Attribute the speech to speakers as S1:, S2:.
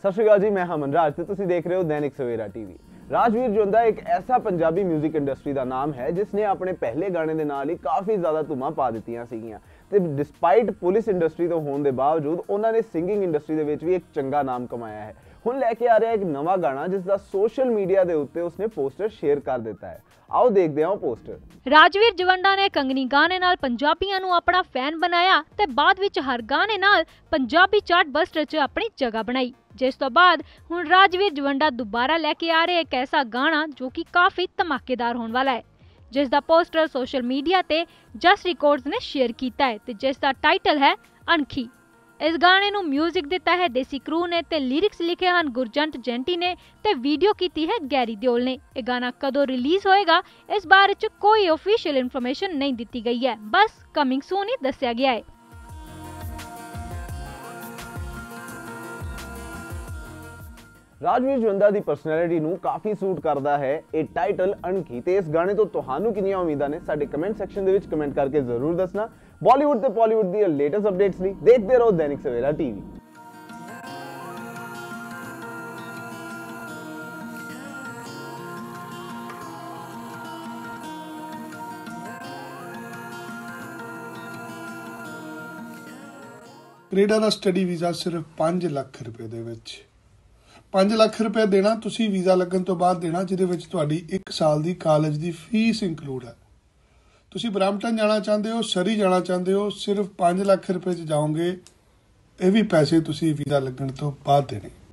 S1: ਸਤਿ ਸ਼੍ਰੀ ਅਕਾਲ ਜੀ, ਮੈਂ ਹਮਨ ਰਾਜ ਤੇ ਤੁਸੀਂ ਦੇਖ ਰਹੇ ਹੋ ਦੈਨਿਕ ਸਵੇਰਾ ਟੀਵੀ। ਰਾਜਵੀਰ ਜੁੰਦਾ ਇੱਕ ਐਸਾ ਪੰਜਾਬੀ 뮤직 ਇੰਡਸਟਰੀ ਦਾ ਨਾਮ ਹੈ ਜਿਸ ਨੇ ਆਪਣੇ ਪਹਿਲੇ ਗਾਣੇ ਦੇ ਨਾਲ ਹੀ ਕਾਫੀ ਜ਼ਿਆਦਾ ਧੁਮਾਂ ਪਾ ਦਿੱਤੀਆਂ ਸੀਗੀਆਂ। ਤੇ ਡਿਸਪਾਈਟ ਪੁਲਿਸ ਇੰਡਸਟਰੀ ਤੋਂ ਹੋਣ ਦੇ ਬਾਵਜੂਦ, ਉਹਨਾਂ ਨੇ ਸਿੰਗਿੰਗ ਇੰਡਸਟਰੀ ਦੇ ਵਿੱਚ ਵੀ ਇੱਕ ਚੰਗਾ ਨਾਮ ਕਮਾਇਆ ਹੈ। ਹੁਣ ਲੈ ਕੇ ਆ ਰਿਹਾ ਇੱਕ ਨਵਾਂ ਗਾਣਾ ਜਿਸ ਦਾ ਸੋਸ਼ਲ ਮੀਡੀਆ ਦੇ ਉੱਤੇ ਉਸਨੇ ਪੋਸਟਰ ਸ਼ੇਅਰ ਕਰ ਦਿੱਤਾ ਹੈ। ਆਓ ਦੇਖਦੇ ਹਾਂ ਉਹ ਪੋਸਟਰ
S2: ਰਾਜਵੀਰ ਜਵੰਡਾ ਨੇ ਕੰਗਨੀ ਗਾਣੇ ਨਾਲ ਪੰਜਾਬੀਆਂ ਨੂੰ ਆਪਣਾ ਫੈਨ ਬਣਾਇਆ ਤੇ ਬਾਅਦ ਵਿੱਚ ਹਰ ਗਾਣੇ ਨਾਲ ਪੰਜਾਬੀ ਚਾਰਟ ਬਸਟਰ 'ਚ ਆਪਣੀ ਜਗ੍ਹਾ ਬਣਾਈ। ਜਿਸ ਤੋਂ ਬਾਅਦ ਹੁਣ ਰਾਜਵੀਰ ਜਵੰਡਾ ਦੁਬਾਰਾ ਲੈ ਕੇ ਆ ਰਿਹਾ ਇੱਕ ਐਸਾ ਗਾਣਾ ਜੋ ਕਿ ਕਾਫੀ ਧਮਾਕੇਦਾਰ ਹੋਣ ਵਾਲਾ ਹੈ ਜਿਸ ਦਾ ਪੋਸਟਰ ਸੋਸ਼ਲ ਮੀਡੀਆ ਤੇ ਜਸ ਰਿਕਾਰਡਸ ਨੇ ਸ਼ੇਅਰ ਕੀਤਾ ਹੈ ਤੇ ਜਿਸ ਦਾ ਟਾਈਟਲ ਹੈ ਅਣਖੀ। ਇਸ ਗਾਣੇ ਨੂੰ 뮤직 ਦਿੱਤਾ ਹੈ ਦੇਸੀ ਕਰੂ ਨੇ ਤੇ ਲਿਰਿਕਸ ਲਿਖੇ ਹਨ ਗੁਰਜੰਟ ਜੈਂਟੀ ਨੇ ਤੇ ਵੀਡੀਓ ਕੀਤੀ ਹੈ ਗੈਰੀ ਦਿਓਲ ਨੇ। ਇਹ ਗਾਣਾ ਕਦੋਂ ਰਿਲੀਜ਼ ਹੋਏਗਾ, ਇਸ ਬਾਰੇ ਚ ਕੋਈ ਅਫੀਸ਼ੀਅਲ ਇਨਫੋਰਮੇਸ਼ਨ ਨਹੀਂ ਦਿੱਤੀ ਗਈ ਹੈ। ਬਸ ਕਮਿੰਗ ਸੂਨ ਹੀ ਦੱਸਿਆ ਗਿਆ ਹੈ।
S1: ਰਾਜਵੀਰ ਜਵੰਦਾ ਦੀ ਪਰਸਨੈਲਿਟੀ ਨੂੰ ਕਾਫੀ ਸੂਟ ਕਰਦਾ ਹੈ ਇਹ ਟਾਈਟਲ ਅਣਖੀ। ਤੇ ਇਸ ਗਾਣੇ ਤੋਂ ਤੁਹਾਨੂੰ ਕਿੰਨੀਆਂ ਉਮੀਦਾਂ ਨੇ? ਸਾਡੇ ਕਮੈਂਟ ਸੈਕਸ਼ਨ ਦੇ ਵਿੱਚ ਕਮੈਂਟ ਕਰਕੇ ਜ਼ਰੂਰ ਦੱਸਣਾ। ਬਾਲੀਵੁੱਡ ਤੇ ਪਾਲੀਵੁੱਡ ਦੀਆਂ ਲੇਟੈਸਟ ਅਪਡੇਟਸ ਲਈ ਦੇਖਦੇ ਰਹੋ ਦੈਨਿਕ ਸਵੇਰਾ ਟੀਵੀ
S3: ਕੈਨੇਡਾ ਦਾ ਸਟੱਡੀ ਵੀਜ਼ਾ ਸਿਰਫ 5 ਲੱਖ ਰੁਪਏ ਦੇ ਵਿੱਚ। 5 ਲੱਖ ਰੁਪਏ ਦੇਣਾ, ਤੁਸੀਂ ਵੀਜ਼ਾ ਲੱਗਣ ਤੋਂ ਬਾਅਦ ਦੇਣਾ, ਜਿਹਦੇ ਵਿੱਚ ਤੁਹਾਡੀ 1 ਸਾਲ ਦੀ ਕਾਲਜ ਦੀ ਫੀਸ ਇਨਕਲੂਡ ਹੈ। ਤੁਸੀਂ ਬ੍ਰੈਂਪਟਨ ਜਾਣਾ ਚਾਹੁੰਦੇ ਹੋ ਸਰੀ ਜਾਣਾ ਚਾਹੁੰਦੇ ਹੋ, ਸਿਰਫ 5 ਲੱਖ ਰੁਪਏ ਚ ਜਾਓਗੇ, ਇਹ ਵੀ ਪੈਸੇ ਤੁਸੀਂ ਵੀਜ਼ਾ ਲੱਗਣ ਤੋਂ ਬਾਅਦ ਦੇਣੇ।